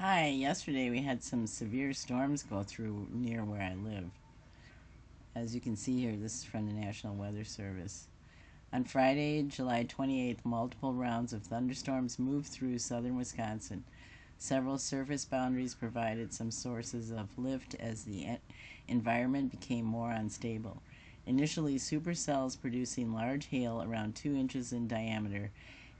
Hi, yesterday we had some severe storms go through near where I live. As you can see here, this is from the National Weather Service. On Friday, July 28th, multiple rounds of thunderstorms moved through southern Wisconsin. Several surface boundaries provided some sources of lift as the environment became more unstable. Initially, supercells producing large hail around 2 inches in diameter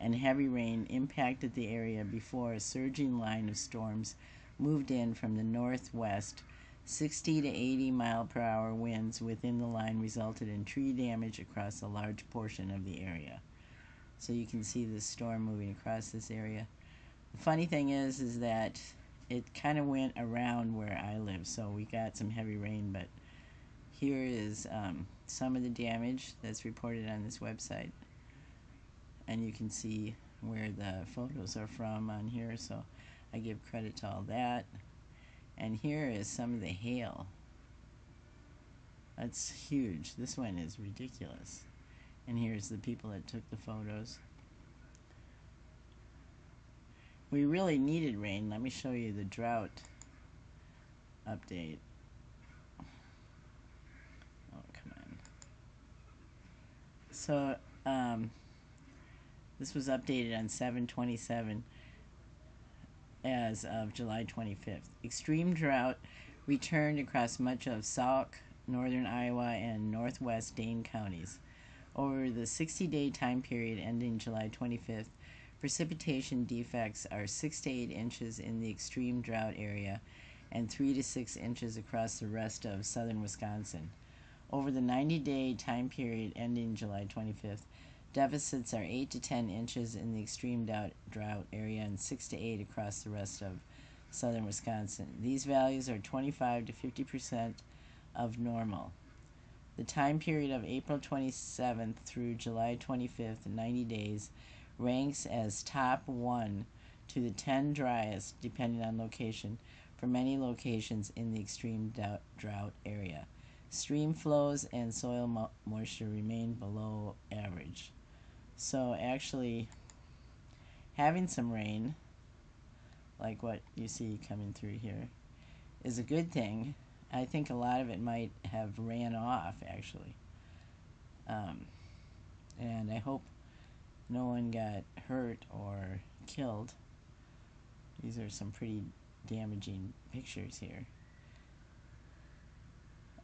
and heavy rain impacted the area before a surging line of storms moved in from the northwest. 60 to 80 mile per hour winds within the line resulted in tree damage across a large portion of the area. So you can see the storm moving across this area. The funny thing is, is that it kind of went around where I live, so we got some heavy rain, but here is um, some of the damage that's reported on this website and you can see where the photos are from on here so I give credit to all that. And here is some of the hail. That's huge. This one is ridiculous. And here's the people that took the photos. We really needed rain. Let me show you the drought update. Oh come on. So um, this was updated on 727 as of July 25th. Extreme drought returned across much of Sauk, northern Iowa, and northwest Dane counties. Over the 60 day time period ending July 25th, precipitation defects are 6 to 8 inches in the extreme drought area and 3 to 6 inches across the rest of southern Wisconsin. Over the 90 day time period ending July 25th, Deficits are 8 to 10 inches in the extreme drought area and 6 to 8 across the rest of southern Wisconsin. These values are 25 to 50 percent of normal. The time period of April 27th through July 25th, 90 days, ranks as top 1 to the 10 driest, depending on location, for many locations in the extreme drought area. Stream flows and soil mo moisture remain below average. So actually having some rain, like what you see coming through here, is a good thing. I think a lot of it might have ran off actually. Um, and I hope no one got hurt or killed. These are some pretty damaging pictures here.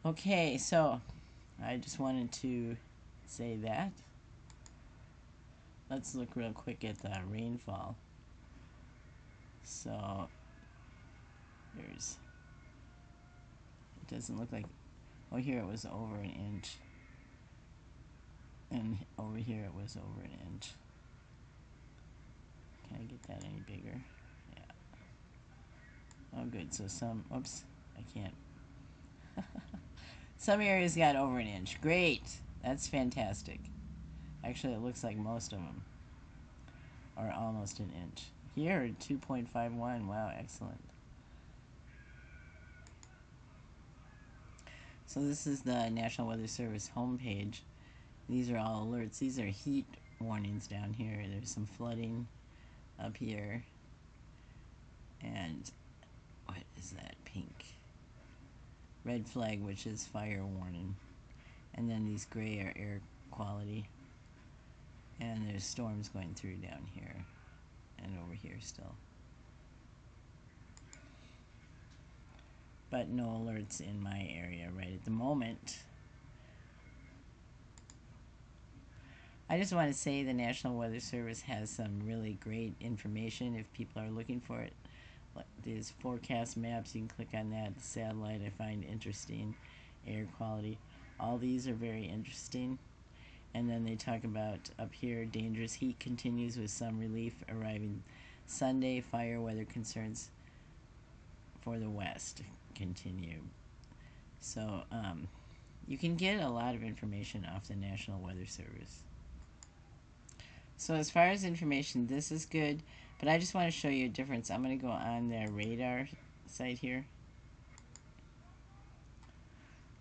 Okay, so I just wanted to say that. Let's look real quick at the rainfall. So, there's, it doesn't look like, oh here it was over an inch. And over here it was over an inch. Can I get that any bigger? Yeah. Oh good, so some, oops, I can't. some areas got over an inch. Great, that's fantastic. Actually, it looks like most of them are almost an inch. Here, 2.51. Wow, excellent. So this is the National Weather Service homepage. These are all alerts. These are heat warnings down here. There's some flooding up here. And what is that? Pink. Red flag, which is fire warning. And then these gray are air quality and there's storms going through down here and over here still. But no alerts in my area right at the moment. I just want to say the National Weather Service has some really great information if people are looking for it. These forecast maps, you can click on that. The satellite I find interesting. Air quality. All these are very interesting. And then they talk about up here, dangerous heat continues with some relief arriving Sunday. Fire weather concerns for the west continue. So um, you can get a lot of information off the National Weather Service. So as far as information, this is good, but I just want to show you a difference. I'm going to go on the radar site here.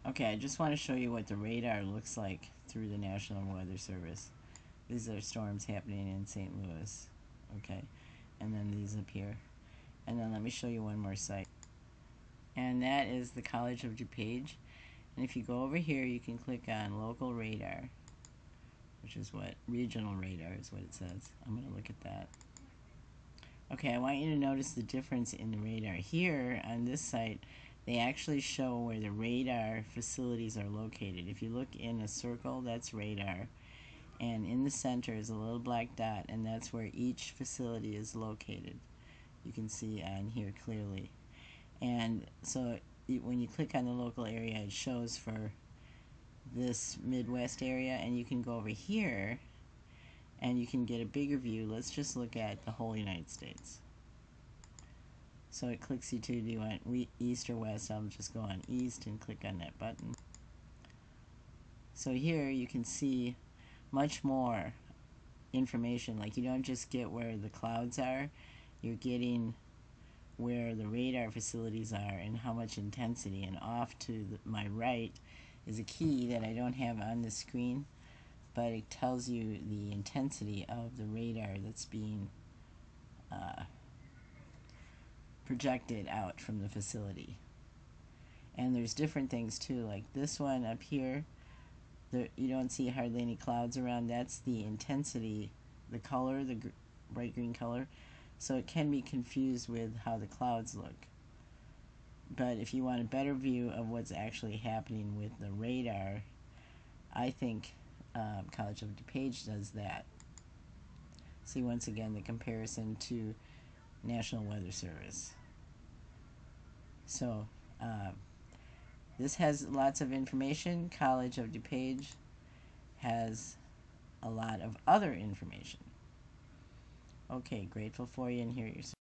Okay, I just want to show you what the radar looks like through the National Weather Service. These are storms happening in St. Louis. Okay, and then these up here. And then let me show you one more site. And that is the College of DuPage. And if you go over here, you can click on local radar, which is what regional radar is what it says. I'm going to look at that. Okay, I want you to notice the difference in the radar. Here on this site, they actually show where the radar facilities are located. If you look in a circle, that's radar. And in the center is a little black dot, and that's where each facility is located. You can see on here clearly. And so when you click on the local area, it shows for this Midwest area, and you can go over here and you can get a bigger view. Let's just look at the whole United States. So it clicks you to, do want east or west? I'll just go on east and click on that button. So here you can see much more information. Like you don't just get where the clouds are, you're getting where the radar facilities are and how much intensity. And off to the, my right is a key that I don't have on the screen, but it tells you the intensity of the radar that's being uh, projected out from the facility. And there's different things too, like this one up here, there, you don't see hardly any clouds around. That's the intensity, the color, the gr bright green color. So it can be confused with how the clouds look. But if you want a better view of what's actually happening with the radar, I think um, College of DuPage does that. See once again the comparison to National Weather Service. So, uh, this has lots of information. College of DuPage has a lot of other information. Okay, grateful for you and hear your